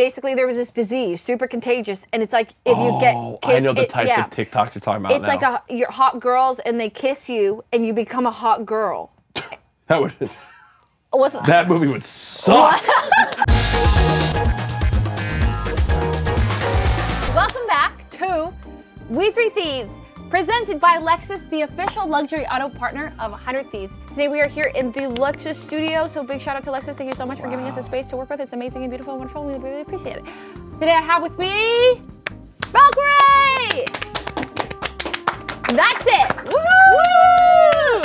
basically there was this disease, super contagious, and it's like if you get Oh, kissed, I know the it- types yeah. of TikToks you're talking about It's now. like a you're hot girls and they kiss you and you become a hot girl. that would What's that movie would suck. Welcome back to We Three Thieves, presented by Lexus, the official luxury auto partner of 100 Thieves. Today we are here in the Lexus studio, so big shout out to Lexus. Thank you so much for giving us a space to work with. It's amazing and beautiful and wonderful. We really appreciate it. Today I have with me Valkyrae. That's it. Woo!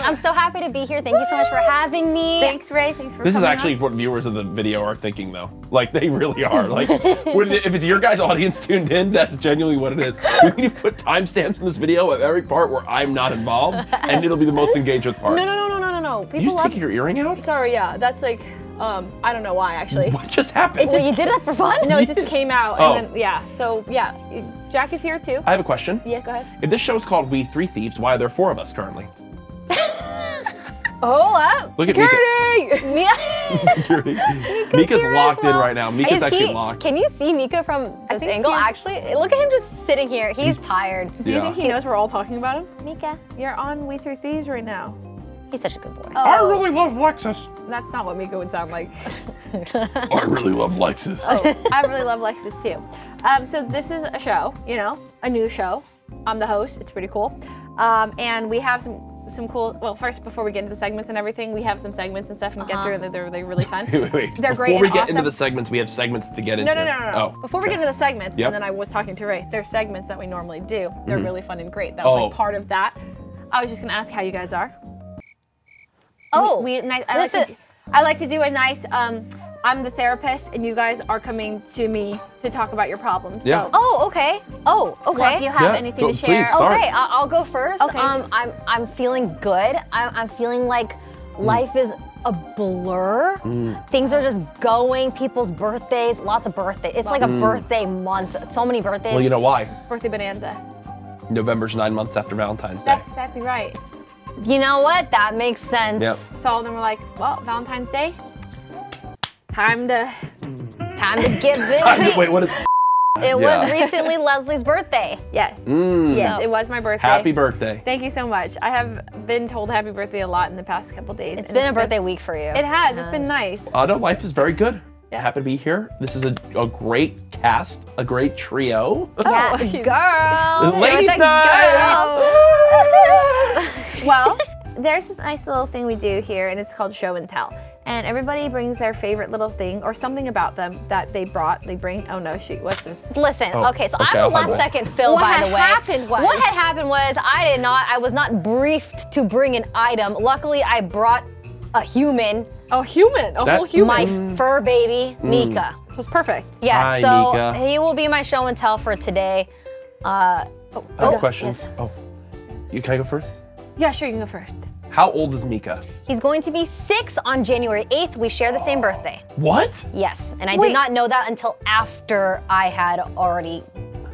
I'm so happy to be here. Thank you so much for having me. Thanks, Ray. Thanks for This is actually on. what viewers of the video are thinking, though. Like they really are. Like, when, if it's your guys' audience tuned in, that's genuinely what it is. We need to put timestamps in this video of every part where I'm not involved, and it'll be the most engaged with parts. No, no, no, no, no, no, no. People You just love. taking your earring out? Sorry, yeah, that's like, um, I don't know why actually. What just happened? So you did that for fun? No, it just came out, Oh. and then yeah. So yeah, Jackie's here too. I have a question. Yeah, go ahead. If this show is called We Three Thieves, why are there four of us currently? Hold up. Look at Mika. Security. Mika, Security. Mika's here as locked in right now. Mika's Is actually he- locked. Can you see Mika from this angle? he- Actually, look at him just sitting here. He's tired. Do you Yeah. think he knows we're all talking about him? Mika, You're on We Three Thieves right now. he's such a good boy. I Oh, really love Lexus. that's not what Mika would sound like. I really love Lexus. Oh, I really love Lexus too. Um, so this is a show, you know, a new show. I'm the host. It's pretty cool. Um, and we have some some cool. Well, first before we get into the segments and everything, we have some segments and stuff and get through. and They're they're really fun. Wait, wait, wait. They're Before great Before we and get into the segments, we have segments to get No, into. no, no, no, no. Oh, Before we get into the segments, Yep. and then I was talking to Ray, They're segments that we normally do. They're really fun and great. That was Oh. like part of that. I was just gonna ask how you guys are. Oh, We, ni- I, like to, I like to do a nice. Um, I'm the therapist, and you guys are coming to me to talk about your problems. Yeah. So, oh, okay. Oh, okay. well, if you have Yeah, anything go- to share, please. Okay, I- I'll go first. Okay. Um, I'm I'm feeling good. I'm, I'm feeling like mm. life is a blur. Mm. Things are just going. People's birthdays, lots of birthdays. It's like a mm. birthday month. So many birthdays. Well, you know why? birthday bonanza. November's nine months after Valentine's Day. That's exactly right. You know what? That makes sense. Yep. So all of them were like, "Well, Valentine's Day, time to." Time to get busy. Wait, what is? It was recently Leslie's birthday. Yes, Mm. yes, So- it was my birthday. Happy birthday. Thank you so much. I have been told happy birthday a lot in the past couple days. It's been a birthday week for you. It has. It's been nice. Uh, no, life is very good. Yeah. Happy to be here. This is a, a great cast, a great trio. Oh, he's- girls. Ladies' night. girls. well, there's this nice little thing we do here, and it's called show and tell. And everybody brings their favorite little thing or something about them that they brought. They bring. Oh no, shoot! What's this? Listen, Oh, okay, so okay, I'm I'll a last second fill, What by the way. What happened was- What had happened was I did not, I was not briefed to bring an item. Luckily, I brought a human, A human. A That- whole human. my fur baby, Mika. It was perfect. Yeah, Hi, so Mika. he will be my show and tell for today. Uh, I have Oh, questions. yes. Oh, you can I go first? Yeah, sure. You can go first. How old is Mika? he's going to be six on January 8th. We share the same birthday. What? Yes, and I Wait. did not know that until after I had already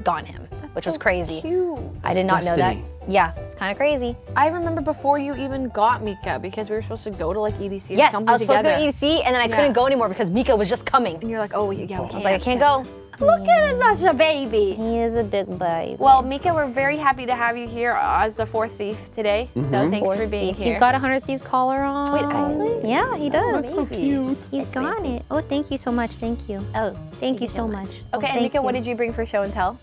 gone him, That's which was so crazy. Cute. I did not know that. destiny. Yeah, it's kind of crazy. I remember before you even got Mika because we were supposed to go to like EDC or Yes, something I was supposed together. to go to EDC and then I Yeah. couldn't go anymore because Mika was just coming. And you're like, oh yeah, we can't. I was like, I can't go. Look at us, such a baby. He is a big baby. Well, Mika, we're very happy to have you here as a fourth thief today. So thanks for being here. He's got a hundred thieves collar on. Wait, actually? Yeah, he does. That's so cute. He's got it. Oh, thank you so much. Thank you. Oh, Thank you so much. Oh, Okay, and thank Mika, what did you bring for show and tell?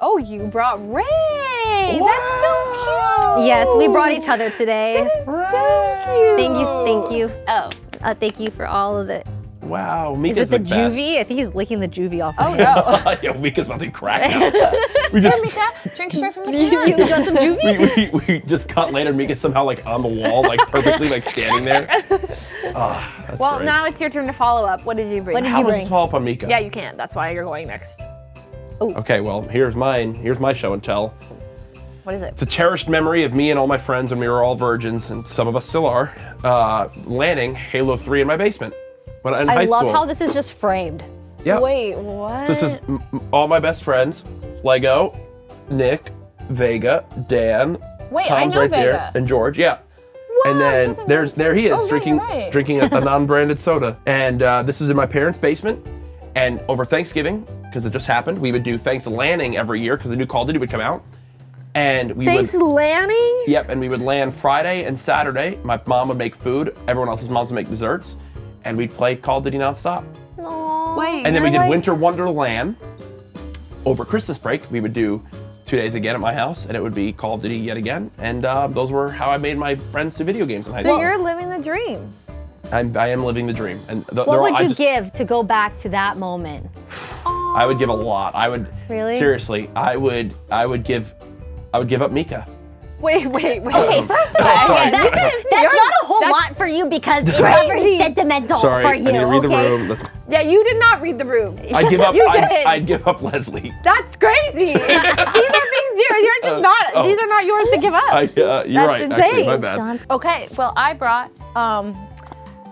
Oh, you brought Ray. That's so cute. Yes, we brought each other today. That is so cute. Thank you. Thank you. Oh. Uh, thank you for all of the. Wow, Is Mika's it the, best. juvie? I think he's licking the juvie off. Oh of no. yeah, Mika's about to crack now. we just Mika, drink straight from the You, can. you got some juvie? we, we, we just cut later. Mika's somehow like on the wall, like perfectly like standing there. That's Well, great. now it's your turn to follow up. What did you bring? What did How you does bring? this follow up on Mika? yeah, you can. That's why you're going next. Okay, well, here's mine. Here's my show and tell. What is it? It's a cherished memory of me and all my friends when we were all virgins, and some of us still are, uh, landing Halo 3 in my basement when in I high love school. how this is just framed. yeah. Wait, what? So this is all my best friends: Lego, Nick, Vega, Dan. Wait, Tom's right there, and George. Yeah. And then there's there he is Oh, drinking right. drinking a, a non-branded soda, and uh, this is in my parents' basement. And over Thanksgiving, because it just happened, we would do Thanks Landing every year because a new Call of Duty would come out. And we Thanks, would Lanning. Yep, and we would land Friday and Saturday. My mom would make food, everyone else's moms would make desserts, and we'd play Call of Duty nonstop. Wait. And then we did like- Winter Wonderland. Over Christmas break, we would do two days again at my house, and it would be Call of Duty yet again. And uh, those were how I made my friends to video games in high So school. you're living the dream. I'm, I am living the dream. And th- What they're all- would you just- give to go back to that moment? I would give a lot. I would Really? seriously. I would. I would give. I would give up Mika. Wait, wait, wait. Okay, first of all, Oh, sorry. that- that's Yours- not a whole that's lot for you because it's crazy. very sentimental Sorry, for I you. need to read okay? the room. That's, Yeah, you did not read the room. I'd give up. You I'd, did. I'd give up Leslie. That's crazy. these are things you're, you're just Uh, not. oh. These are not yours to give up. I, uh, you're That's right. Actually, my bad. Okay, well, I brought. Um,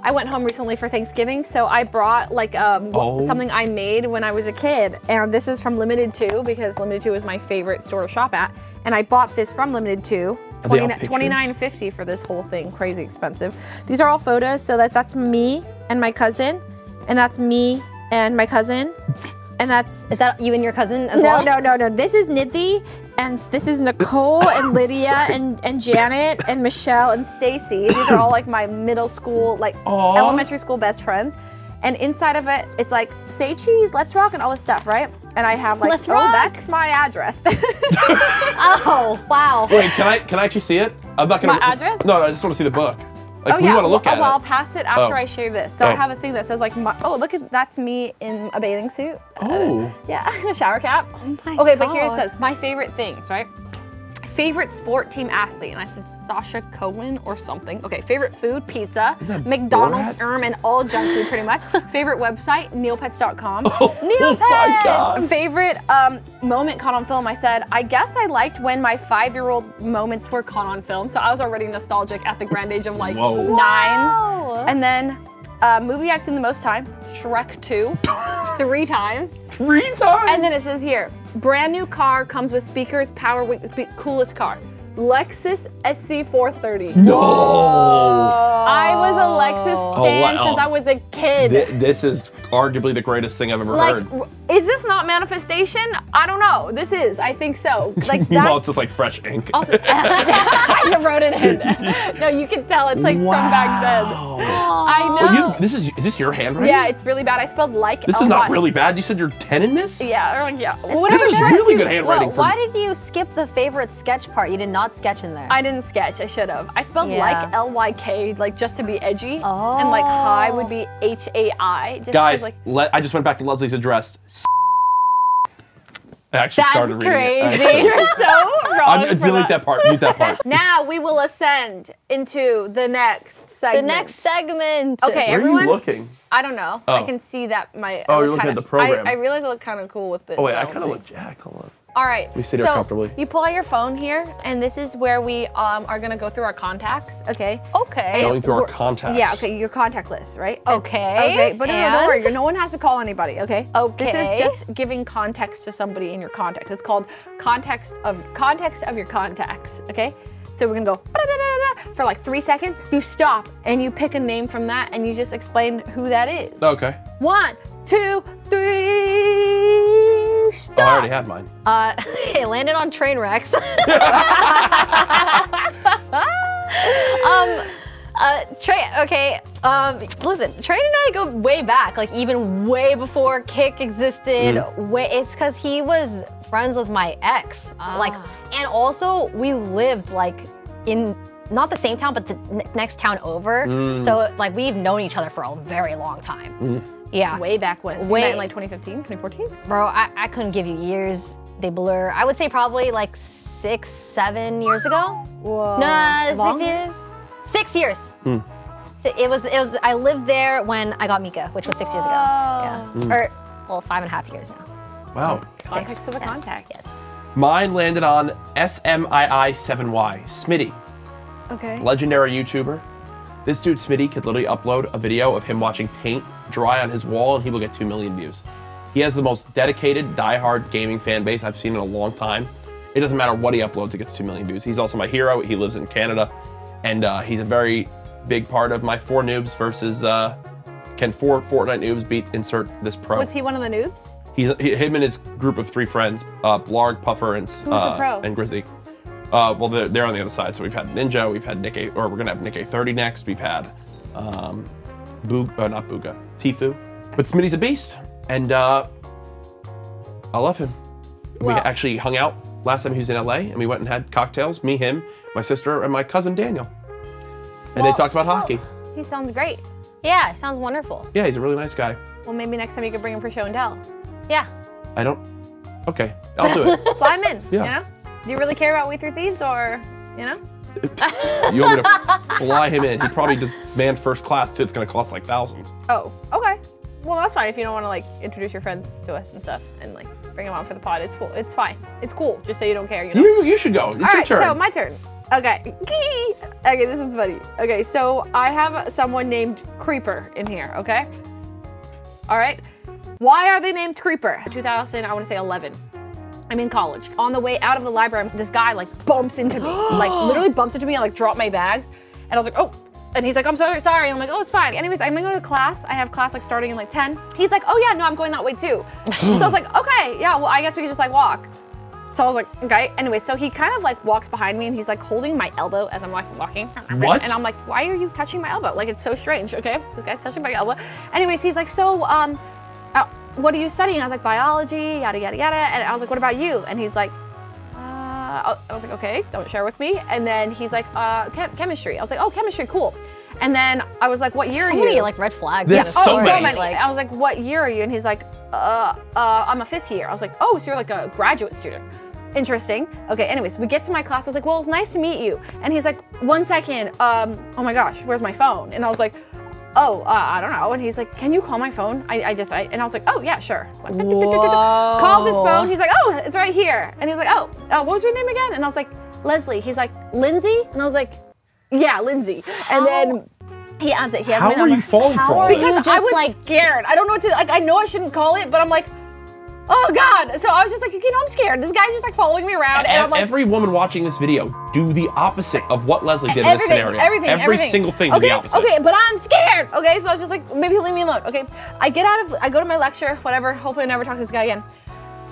I went home recently for Thanksgiving, so I brought like um, Oh. something I made when I was a kid, and this is from Limited Two because Limited Two is my favorite store to shop at, and I bought this from Limited Two. Are they all 20, pictures? $29.50 for this whole thing, crazy expensive. These are all photos, so that that's me and my cousin, and that's me and my cousin, and that's Is that you and your cousin as no, well? no, no, no. This is Nidhi, and this is Nicole and Lydia and, and Janet and Michelle and Stacy. These are all like my middle school, like Aw. elementary school best friends. And inside of it, it's like say cheese, let's rock, and all this stuff, right? And I have like, Let's oh, rock. that's my address. Oh, wow. Wait, can I can I actually see it? I'm not gonna. My address? No, I just want to see the book. Like oh we yeah, want to look well, at well, I'll pass it oh. after Oh. I share this. So I Oh. have a thing that says like, my, oh look at that's me in a bathing suit. Uh, oh. Yeah, a shower cap. Oh my okay, but here it says my favorite things, right? Favorite sport team athlete, and I said Sasha Cohen or something. Okay, favorite food, pizza, McDonald's, Borat? Erm, and all junk food pretty much. favorite website, neopets.com. Oh my god. Favorite um, moment caught on film, I said, I guess I liked when my five year old moments were caught on film. So I was already nostalgic at the grand age of like Whoa. nine. Wow. And then, uh, movie I've seen the most time, Shrek 2, three times. Three times. And then it says here, brand new car comes with speakers, power, coolest car. Lexus SC430. no. I was a Lexus Oh, fan wow. since I was a kid. Thi- This is arguably the greatest thing I've ever like, heard. is this not manifestation? I don't know. This is. I think so. Like Meanwhile, that. it's just like fresh ink. Also, you wrote it in. no, you can tell it's like from back then. I know. Well, you, this is is this your handwriting? yeah, it's really bad. I spelled like. This is not L-Y. really bad. You said you're 10 in this? Yeah, or like, yeah. This is really 2 good handwriting. Well, for why did you skip the favorite sketch part? You did not sketch in there. I didn't sketch. I should have. I spelled Yeah. like L Y K, like just to be edgy, and like oh. high would be H A I. Just 'cause, Guys, like le- I just went back to Leslie's address. I actually That's started reading crazy. it. you're so uh, wrong. I'm, for delete that part. Mute that part. Now we will ascend into the next segment. the next segment. Okay, Where are everyone. you looking? I don't know. I Oh. can see that my. I Oh, look you're looking kinda, at the program. I, I realize I look kind of cool with this. Oh wait, I kind of thing. look jacked. Hold on. All right. We sit here so comfortably. You pull out your phone here, and this is where we um, are gonna go through our contacts. Okay. Okay. Going through our We're- contacts. Yeah. Okay. Your contact list, right? And- Okay, Okay. But no, no, don't worry. No one has to call anybody. Okay. Okay. This is just giving context to somebody in your contacts. It's called context of context of your contacts. Okay. So we're gonna go for like three seconds. You stop and you pick a name from that, and you just explain who that is. Okay. One, two, three. Stop. Oh, I already had mine. Uh, it landed on train wrecks. um, uh, Trey, okay, um, listen, Trey and I go way back, like even way before Kick existed. Way, it's because he was friends with my ex. Like, and also we lived like in not the same town, but the n- next town over. So like we've known each other for a very long time. Yeah. Way back when. So you Way- met in like 2015, 2014? Bro, I, I couldn't give you years. They blur. I would say probably like six, seven years ago. Whoa. No, six years. Six years. Hmm. So it was. It was. I lived there when I got Mika, which was six years ago. Yeah. Or well, five and a half years now. Wow. Six. Context Six. of a Yeah. contact. Yes. Mine landed on SMII7Y. Smitty, Okay. legendary YouTuber. This dude Smitty could literally upload a video of him watching paint dry on his wall, and he will get two million views. He has the most dedicated, die-hard gaming fan base I've seen in a long time. It doesn't matter what he uploads; it gets two million views. He's also my hero. He lives in Canada, and uh, he's a very big part of my four noobs versus uh, can four Fortnite noobs beat insert this pro? Was he one of the noobs? He, he, him and his group of three friends, uh, Blarg, Puffer, and the uh, pro? and Grizzy. Uh, well, they're, they're on the other side. So we've had Ninja, we've had Nick, A, or we're gonna have NickEh30 next. We've had um, Boog, uh, not Bugha, Tfue. But Smitty's a beast, and uh, I love him. we actually hung out last time he was in LA, and we went and had cocktails. Me, him, my sister, and my cousin Daniel. And Well, they talked about so- hockey. He sounds great. Yeah, sounds wonderful. Yeah, he's a really nice guy. Well, maybe next time you could bring him for show and tell. Yeah. I don't. Okay, I'll do it. Fly him in. Yeah. You know? Do you really care about We Three Thieves or, you know? You want me to fly him in? He probably just man first class too. It's gonna cost like thousands. Oh, okay. Well, that's fine if you don't want to like introduce your friends to us and stuff and like bring them on for the pod. It's full. It's fine. It's cool. Just so you don't care, you know. You you should go. It's All your right, turn. so my turn. Okay. Okay, this is funny. Okay, so I have someone named Creeper in here, okay? All right. Why are they named Creeper? 2000, I want to say 11. I'm in college. On the way out of the library, this guy like bumps into me, like literally bumps into me. I like drop my bags, and I was like, oh. And he's like, I'm so sorry. I'm like, oh, it's fine. Anyways, I'm gonna go to class. I have class like starting in like 10. He's like, oh yeah, no, I'm going that way too. so I was like, okay, yeah, well, I guess we could just like walk. So I was like, okay. Anyway, so he kind of like walks behind me and he's like holding my elbow as I'm like walking. What? And I'm like, why are you touching my elbow? Like it's so strange. Okay, this guy's touching my elbow. Anyways, he's like, so um, uh, what are you studying? I was like, biology, yada yada yada. And I was like, what about you? And he's like, uh, I was like, okay, don't share with me. And then he's like, uh, chem- chemistry. I was like, oh, chemistry, cool. And then I was like, what year So are you? many like red flags. Yeah, so oh, story. so many. many. Like, I was like, what year are you? And he's like, uh, uh, I'm a fifth year. I was like, oh, so you're like a graduate student. Interesting. Okay, anyways, we get to my class. I was like, well, it's nice to meet you. And he's like, one second. Um, oh my gosh, where's my phone? And I was like, oh, uh, I don't know. And he's like, can you call my phone? I, I just, I, and I was like, oh yeah, sure. Called his phone. He's like, oh, it's right here. And he's like, oh, uh, what was your name again? And I was like, Leslie. He's like, Lindsay? And I was like, yeah, Lindsay. And then he adds it. He has How my are number. you falling How for all are Because I was like- scared. I don't know what to like. I know I shouldn't call it, but I'm like, oh god. So I was just like, you know, I'm scared. This guy's just like following me around, and I'm like, Every woman watching this video, do the opposite of what Leslie did in this scenario. everything, Every everything. single thing, Okay, do the opposite. okay, but I'm scared. Okay, so I was just like, maybe he'll leave me alone. Okay, I get out of, I go to my lecture, whatever. Hopefully, I never talk to this guy again.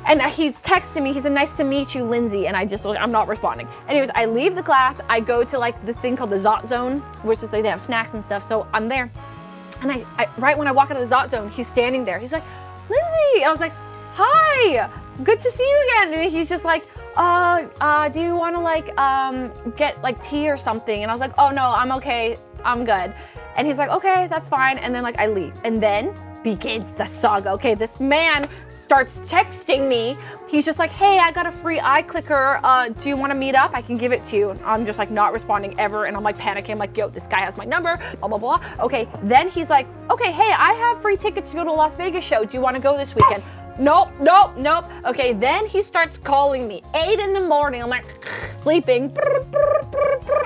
And he's texting me. He said, "Nice to meet you, Lindsay." And I just, I'm not responding. Anyways, I leave the class. I go to like this thing called the Zot Zone, which is like they have snacks and stuff. So I'm there, and I, I right when I walk out of the Zot Zone, he's standing there. He's like, "Lindsay," and I was like, "Hi, good to see you again." And he's just like, "Uh, uh, do you want to like um get like tea or something?" And I was like, "Oh no, I'm okay. I'm good." And he's like, "Okay, that's fine." And then like I leave, and then begins the saga. Okay, this man starts texting me. He's just like, hey, I got a free iClicker. Uh, do you want to meet up? I can give it to you. And I'm just like not responding ever. And I'm like panicking. I'm like, yo, this guy has my number, blah, blah, blah. Okay, then he's like, okay, hey, I have free tickets to go to a Las Vegas show. Do you want to go this weekend? Nope, nope, nope. Okay, then he starts calling me. Eight in the morning. I'm like sleeping.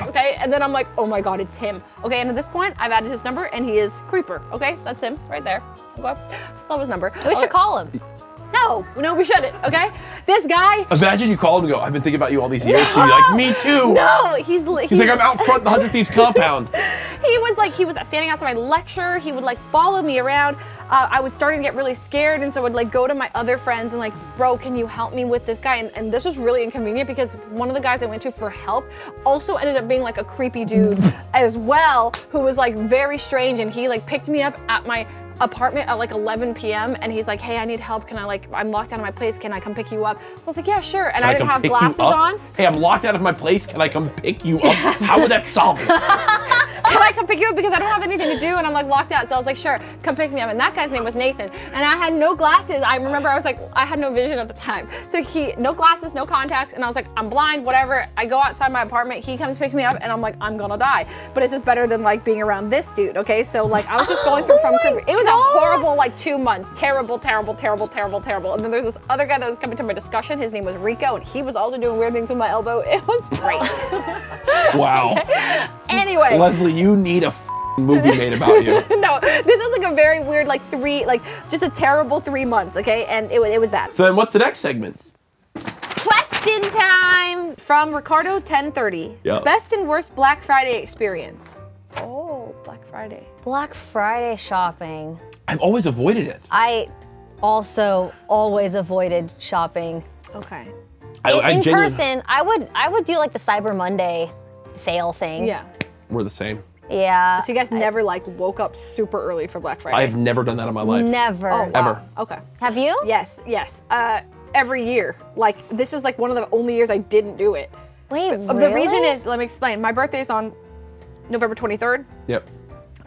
Okay, and then I'm like, oh my god, it's him. Okay, and at this point, I've added his number and he is Creeper. Okay, that's him right there. Okay, saw his number. we should call him. No, no, we shouldn't. Okay, this guy. Imagine you called him and go, I've been thinking about you all these years. You're like, me too. No, he's li- He's like, I'm out front the 100 Thieves compound. he was like he was standing outside my lecture he would like follow me around uh, i was starting to get really scared and so i would like go to my other friends and like bro can you help me with this guy and, and this was really inconvenient because one of the guys i went to for help also ended up being like a creepy dude as well who was like very strange and he like picked me up at my apartment at like 11 p.m. and he's like, "Hey, I need help. Can I like I'm locked out of my place. Can I come pick you up?" So I was like, "Yeah, sure." And Can I, didn't have glasses on. Hey, I'm locked out of my place. Can I come pick you up? How would that solve this? Can I come pick you up because I don't have anything to do and I'm like locked out. So I was like, sure, come pick me up. And that guy's name was Nathan. And I had no glasses. I remember I was like, I had no vision at the time. So he, no glasses, no contacts. And I was like, I'm blind, whatever. I go outside my apartment. He comes pick me up and I'm like, I'm gonna die. But it's just better than like being around this dude. Okay. So like I was just going through Oh from my It was God. a horrible like two months. Terrible, terrible, terrible, terrible, terrible. And then there's this other guy that was coming to my discussion. His name was Rico and he was also doing weird things with my elbow. It was great. Wow. anyway. Leslie, you need a movie made about you. no, this was like a very weird, like three, like just a terrible three months, okay? And it, wa- it was bad. So then what's the next segment? Question time from Ricardo 1030. Yeah. Best and worst Black Friday experience. Oh, Black Friday? Black Friday shopping. I've always avoided it. I also always avoided shopping. Okay. I, in I in person, I would I would do like the Cyber Monday sale thing. Yeah. We're the same. Yeah. So you guys never like woke up super early for Black Friday? I've never done that in my life. Never. Oh, wow. Ever. Okay. Have you? Yes, yes. Uh, every year. Like this is like one of the only years I didn't do it. Wait, Uh, The reason is, let me explain. My birthday is on November 23rd. Yep.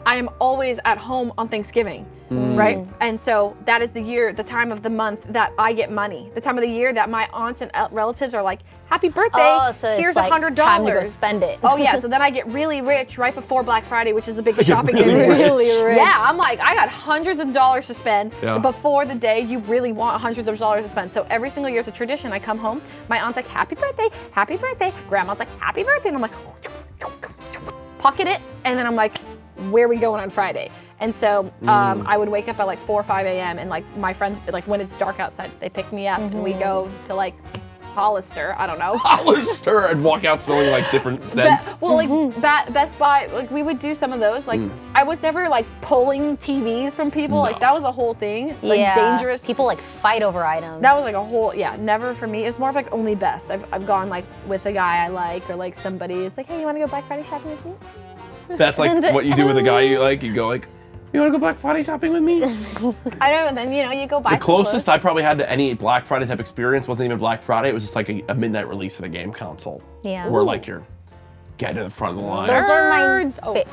I am always at home on Thanksgiving, Mm. right? And so that is the year, the time of the month that I get money. The time of the year that my aunts and relatives are like, "Happy birthday! Oh, so Here's it's a like hundred time to go dollars." spend it. Oh yeah, so then I get really rich right before Black Friday, which is the biggest shopping really day. rich. Really rich. Yeah, I'm like, I got hundreds of dollars to spend Yeah. before the day you really want hundreds of dollars to spend. So every single year is a tradition. I come home, my aunt's like, happy birthday, happy birthday. Grandma's like, happy birthday. And I'm like, pocket it. And then I'm like, where are we going on Friday? And so um, mm. I would wake up at like 4 or 5 a.m. and like my friends, like when it's dark outside, they pick me up and we mm-hmm. go to like Hollister. I don't know. Hollister and walk out smelling like different scents. Be- well, like mm-hmm. Ba- Best Buy, like we would do some of those. Like mm. I was never like pulling TVs from people. Like that was a whole thing. Like yeah. dangerous. People like fight over items. That was like a whole yeah. Never for me. It's more of like only best. I've I've gone like with a guy I like or like somebody. It's like hey, you want to go Black Friday shopping with me? That's like what you do with a guy you like. You go like, you want to go Black Friday shopping with me? I don't know. Then you know you go buy. The closest clothes. I probably had to any Black Friday type experience wasn't even Black Friday. It was just like a, a midnight release of a game console. Yeah. Where like you're getting to the front of the line. Those are my. Nerds. Oh. fa-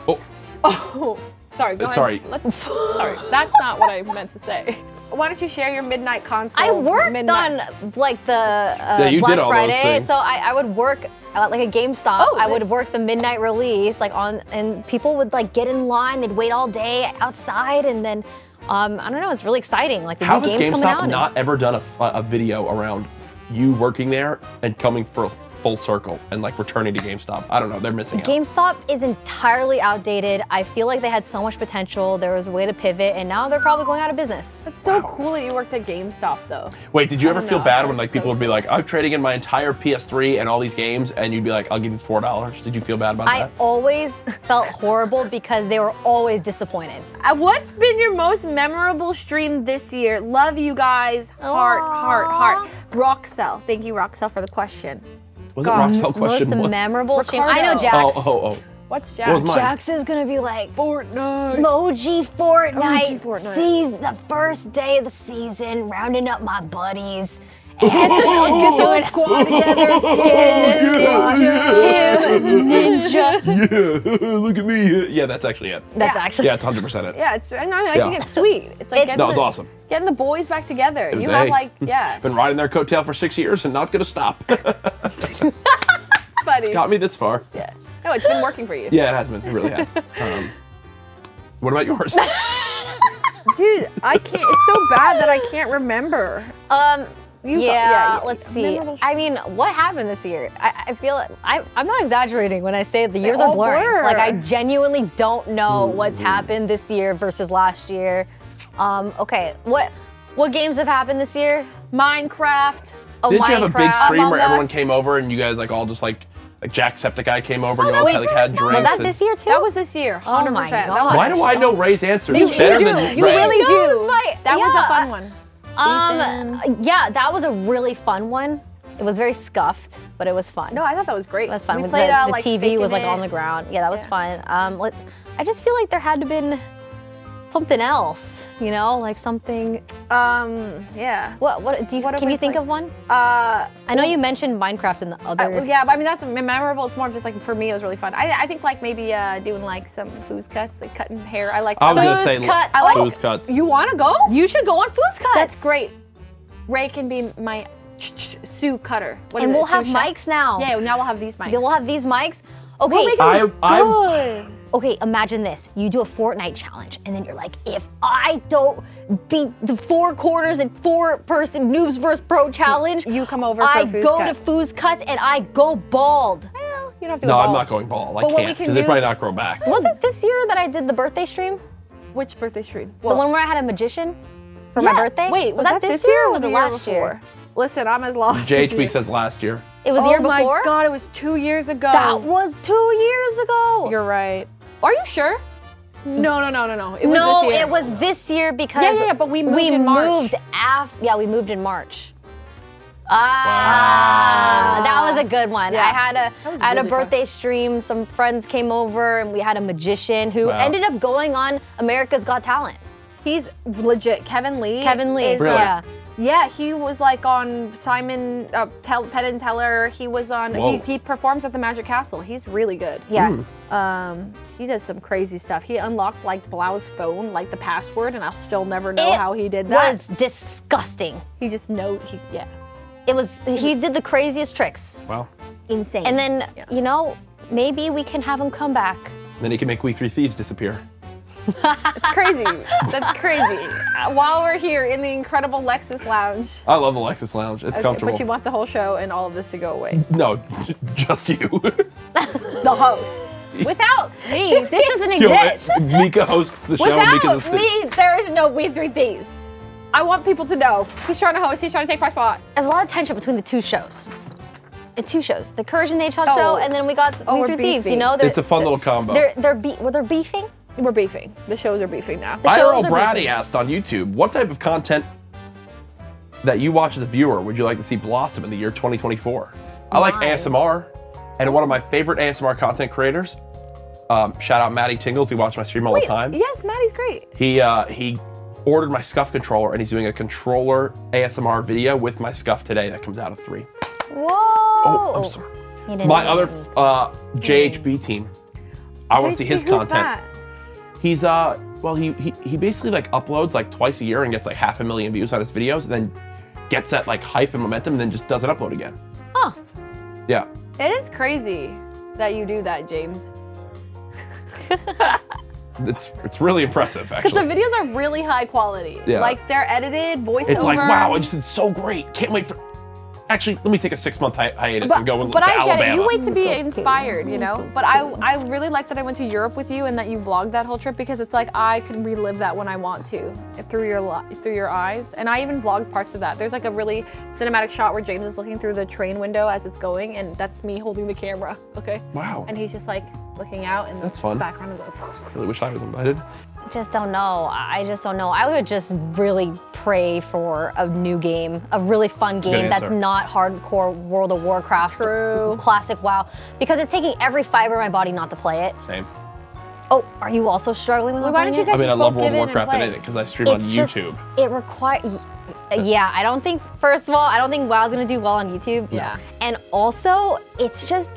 oh, Oh, sorry. Go Sorry. Ahead. Let's. sorry. That's not what I meant to say. Why don't you share your midnight console? I worked midnight- on like the uh, Yeah, you Black did all Friday, things. so I, I would work at like a GameStop. Oh, I would work the midnight release, like on, and people would like get in line. They'd wait all day outside, and then um, I don't know. It's really exciting. Like the how new has games coming out. GameStop and- not ever done a, a video around you working there and coming for full circle and like returning to GameStop? I don't know. They're missing out. GameStop is entirely outdated. I feel like they had so much potential. There was a way to pivot, and now they're probably going out of business. That's so cool that you worked at GameStop though. Wait, did you ever feel know, bad when like so- people would be like, I'm trading in my entire PS3 and all these games, and you'd be like, I'll give you four dollars? Did you feel bad about I that? I always felt horrible because they were always disappointed. Uh, What's been your most memorable stream this year? Love you guys. Heart, heart, heart. Roxel. Thank you, Roxel, for the question. Was it God. Roxel question Most one? memorable stream. I know Ricardo. Jax. Oh, oh, oh. What's What was mine? Jax is gonna be like, Fortnite. Moji Fortnite, Emoji Fortnite. sees the first day of the season, rounding up my buddies. Get the whole squad together. Get this squad. Team Ninja. Yeah, look at me. Yeah, that's actually it. That's Yeah. actually Yeah, it's 100% it. Yeah, it's I know, I Yeah. think it's sweet. It's like It's- getting That was the, awesome. Getting the boys back together. was You a- have like yeah, Been riding their coattail for six years and not gonna stop. it's funny. Got me this far. Yeah. No, it's been working for you. Yeah, it has been. It really has. Um, what about yours? Dude, I can't. It's so bad that I can't remember. Um, You got- yeah, yeah, let's yeah, see. I mean, what happened this year? I, I feel I, I'm not exaggerating when I say the years all are blurring. blur. Like I genuinely don't know what's happened this year versus last year. Um, okay, what what games have happened this year? Minecraft. Oh, Did you have a big stream where everyone came over and you guys like all just like like Jacksepticeye came over and you that all was had like had drinks? Was that this year too? That was this year. 100%. Oh my God. Why do I know Ray's answers You, better you do. than You Ray? really That do. was my- that was a fun one. Um, yeah, that was a really fun one. It was very scuffed, but it was fun. No, I thought that was great. It was fun. We played the, out the like TV was like faking on the ground. Yeah, that was Yeah. fun. Um, let, I just feel like there had to been something else, you know, like something. Um, yeah. What? What? Do you? What have can you think played? of one? Uh, I know you mentioned Minecraft in the uh, other. well, yeah, but I mean that's memorable. It's more of just like for me, it was really fun. I, I think like maybe uh, doing like some foos cuts, like cutting hair. I like. I was gonna Foos say cut. I like- foos cuts. You want to go? You should go on Foos Cuts. That's great. Ray can be my Sue cutter. What is And it? we'll Sue have chef? mics now. Yeah, now we'll have these mics. Then we'll have these mics. Okay. We'll make I- it I- good. Okay, imagine this. You do a Fortnite challenge, and then you're like, if I don't beat the four corners and four person noobs versus pro challenge, You come over for I a foos go cut. to Foos Cuts and I go bald. Well, you don't have to no, go I'm not going bald. I But what we can't can because they probably not grow back. Was it this year that I did the birthday stream? Which birthday stream? the one where I had a magician for my birthday? Wait, was, that, this year or was it year last year? before? Listen, I'm as lost. as JHB you. says last year. It was oh the year oh my god, it was two years ago. That was two years ago. You're right. Are you sure? No, no, no, no, no. It was no, this year. it was this year because Yeah, yeah, yeah, but we moved in March. moved af- yeah, we moved in March. Ah, Wow. that was a good one. Yeah. I had a That was had a really fun. birthday stream. Some friends came over, and we had a magician who Wow. ended up going on America's Got Talent. He's legit. Kevin Lee. Kevin Lee, Is, Really? yeah. yeah, he was like on Simon uh, Tel- Penn and Teller. He was on. He, he performs at the Magic Castle. He's really good. Yeah. Um, he does some crazy stuff. He unlocked like Blau's phone, like the password, and I'll still never know It how he did that. It was disgusting. he just know he yeah. It was he did the craziest tricks. Wow. Insane. And then, Yeah. you know, maybe we can have him come back. Then he can make We Three Thieves disappear. it's crazy. That's crazy. Uh, while we're here in the incredible Lexus Lounge. I love the Lexus Lounge. It's Okay, comfortable. but you want the whole show and all of this to go away. no, just you. The host. Without me, this doesn't Yo, exist. uh, Mika hosts the show. and Mika's Without the me, there is no We Three Thieves. I want people to know. He's trying to host, he's trying to take my spot. There's a lot of tension between the two shows. The two shows, the Courage and the Shot Oh. show, and then we got Oh, We Three Thieves. You know, they're, It's a fun little combo. They're they're be- well, they're beefing. We're beefing. The shows are beefing now. The shows IRL are Brady beefing. asked on YouTube, what type of content that you watch as a viewer would you like to see blossom in the year 2024? I like ASMR, and one of my favorite ASMR content creators, um, shout out Matty Tingles, he watches my stream all the time. Yes, Maddie's great. He uh, he ordered my Scuff controller, and he's doing a controller ASMR video with my Scuff today that comes out of three. Whoa! Oh, I'm sorry. My other uh, JHB team. I want to see his content. that? He's uh well he, he he basically like uploads like twice a year and gets like half a million views on his videos and then gets that like hype and momentum and then just doesn't upload again. Huh. Yeah. It is crazy that you do that, James. It's it's really impressive actually. Because The videos are really high quality. Yeah. Like they're edited, voiceover. It's like wow, I just did so great. Can't wait for Actually, let me take a six month hi- hiatus and go in, but to I get Alabama. it. You wait to be inspired, you know. But I, I really like that I went to Europe with you and that you vlogged that whole trip because it's like I can relive that when I want to, through your through your eyes. And I even vlogged parts of that. There's like a really cinematic shot where James is looking through the train window as it's going, and that's me holding the camera. Okay. Wow. And he's just like looking out in the That's fun. background of the. really wish I was invited. just don't know. I I just don't know. I would just really pray for a new game, a really fun game that's not hardcore World of Warcraft, True. classic WoW, because it's taking every fiber of my body not to play it. Same. Oh, are you also struggling with Well, why don't you guys I mean, I just love both World of Warcraft and it because I stream on just YouTube. it requires. Uh, yeah, I don't think. First of all, I don't think WoW's gonna do well on YouTube. Yeah. And also, it's just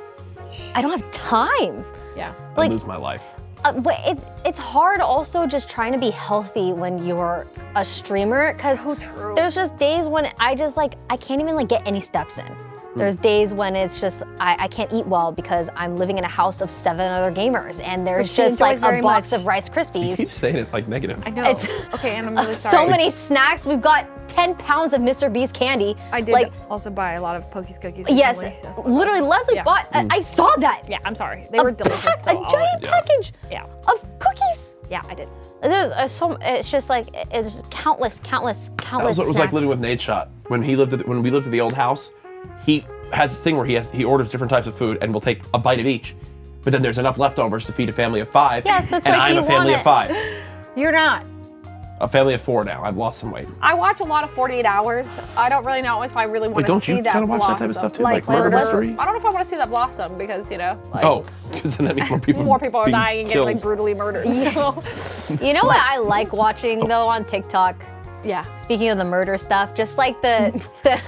I don't have time. Yeah. I like- lose my life. Uh, but it's it's hard also just trying to be healthy when you're a streamer because So there's just days when I just like I can't even like get any steps in. There's days when it's just I, I can't eat well because I'm living in a house of seven other gamers and there's Which just like a box much. of Rice Krispies. You Krispies. keep saying it like negative. I know. It's- okay, and I'm really so many snacks. We've got 10 pounds of Mr. Beast candy. I did Like, also buy a lot of Pokey's cookies. yes, recently. That's what- literally, Leslie Yeah. bought. I, I saw that. Yeah, I'm sorry. They a were delicious. pack- so a I'll- giant Yeah. package Yeah. of cookies. Yeah, I did. There's uh, so it's just like it's countless, countless, countless. That countless. was what it was like living with Nate Shot when he lived at, when we lived at the old house. He has this thing where he has he orders different types of food and will take a bite of each, but then there's enough leftovers to feed a family of five. Yeah, so it's and like I'm you a family want of five, You're not. a family of four now. I've lost some weight. I watch a lot of 48 Hours. I don't really know if I really want to don't see you that kinda watch that type of stuff too, like like, murder what's- mystery? I don't know if I want to see that blossom because you know. Like, Oh, because then that means more people More people are being dying and getting like killed. brutally murdered. So, You know what I like watching oh. though on TikTok? yeah. Speaking of the murder stuff, just like the the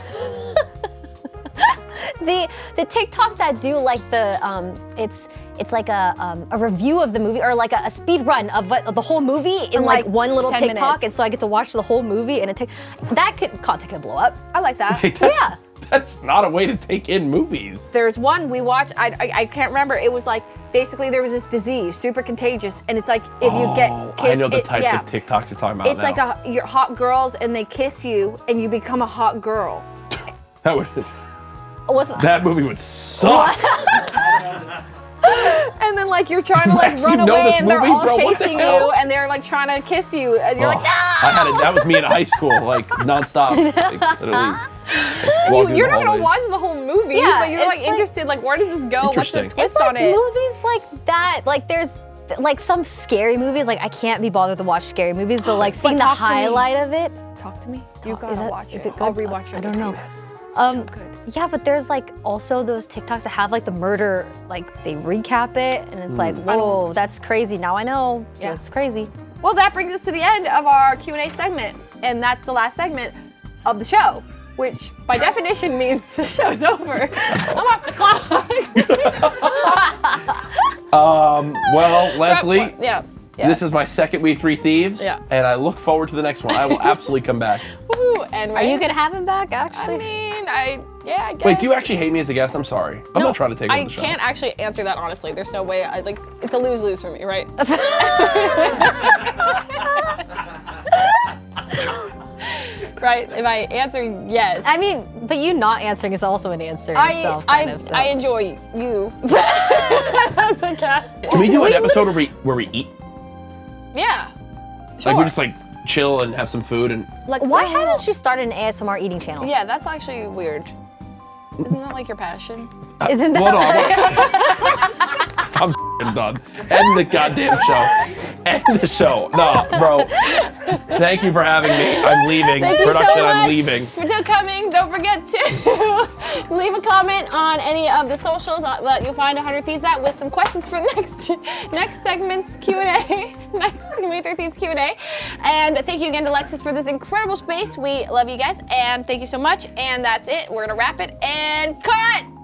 the the TikToks that do like the um, it's it's like a um, a review of the movie or like a, a speed run of, what, of the whole movie in In, like, like, one little TikTok, minutes. and so I get to watch the whole movie in a tick. That could content could blow up. I like that. Wait, that's, Yeah. that's not a way to take in movies. There's one we watched. I, I I can't remember. It was like basically there was this disease, super contagious, and it's like if you get Oh, kissed, I know the it- types yeah. of TikToks you're talking about It's now. like a you're hot girls and they kiss you and you become a hot girl. that would What's that movie would suck. And then like you're trying to like Max, run you know away this and they're all bro? What the chasing you and they're like trying to kiss you and you're Oh, like, no! I had it. That was me in high school, like nonstop. Like, literally. like, walking You're not gonna watch the whole movie, Yeah, but you're like, like- interested. Like, where does this go? What's the twist it's like on it? movies like that. Like there's like some scary movies. Like I can't be bothered to watch scary movies, but like seeing the talk to me. highlight of it. Talk to me. You Is gotta that- watch is it. it I'll rewatch it. I don't with you. know. So Um, good. Yeah, but there's like also those TikToks that have like the murder, like they recap it, and it's like, whoa, that's crazy. Now I know. Yeah. That's crazy. Well, that brings us to the end of our Q&A segment, and that's the last segment of the show, which by definition means the show's over. I'm off the clock. Um, well, Leslie, yeah. Yeah. this is my second We Three Thieves, Yeah. and I look forward to the next one. I will absolutely come back. Woo, and Are you right? gonna have him back? Actually. I mean, I yeah, I guess. Wait, do you actually hate me as a guest? I'm sorry. I'm No, not trying to take I the can't actually answer that honestly. There's no way. I like. It's a lose lose for me, right? right. If I answer yes, I mean, but you not answering is also an answer I itself, I, of. So. I enjoy you. That's a guest. Can we do an episode where we where we eat? Yeah. Sure. Like we just like chill and have some food and like Why yeah, haven't you started an ASMR eating channel? Yeah, that's actually weird. Isn't that like your passion? Uh, Isn't that? Hold on. I'm f***ing done. End the goddamn show. End the show. No, bro. Thank you for having me. I'm leaving. Thank you so Production, I'm leaving. For still coming, don't forget to leave a comment on any of the socials uh, that you'll find 100 Thieves at with some questions for next next segment's Q&A, next We Three Thieves Q&A. And thank you again to Lexus for this incredible space. We love you guys, and thank you so much. And that's it. We're gonna wrap it and cut.